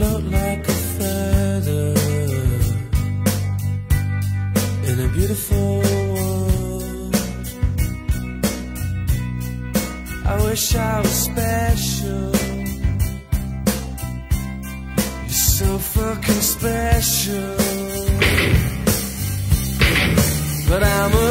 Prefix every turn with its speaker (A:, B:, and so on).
A: float like a feather in a beautiful world. I wish I was special. You're so fucking special. But I'm a